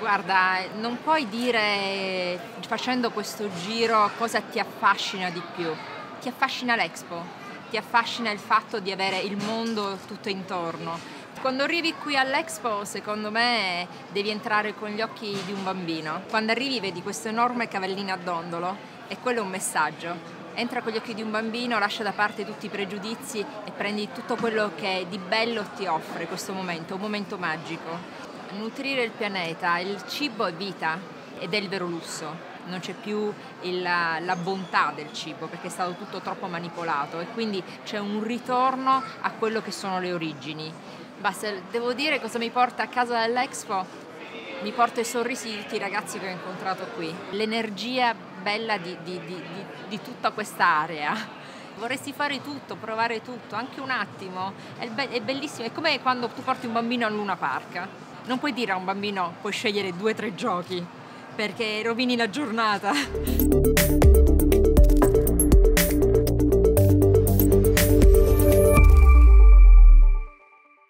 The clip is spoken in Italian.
Guarda, non puoi dire facendo questo giro cosa ti affascina di più. Ti affascina l'Expo, ti affascina il fatto di avere il mondo tutto intorno. Quando arrivi qui all'Expo, secondo me, devi entrare con gli occhi di un bambino. Quando arrivi vedi questo enorme cavallino a dondolo e quello è un messaggio entra con gli occhi di un bambino, lascia da parte tutti i pregiudizi e prendi tutto quello che di bello ti offre questo momento, un momento magico. Nutrire il pianeta, il cibo è vita ed è il vero lusso. Non c'è più il, la bontà del cibo perché è stato tutto troppo manipolato e quindi c'è un ritorno a quello che sono le origini. Basta, devo dire cosa mi porta a casa dall'Expo mi porta i sorrisi di tutti i ragazzi che ho incontrato qui, l'energia bella di, di, di, di tutta quest'area. Vorresti fare tutto, provare tutto, anche un attimo, è, be- è bellissimo, è come quando tu porti un bambino a Luna Park. Non puoi dire a un bambino puoi scegliere due o tre giochi perché rovini la giornata.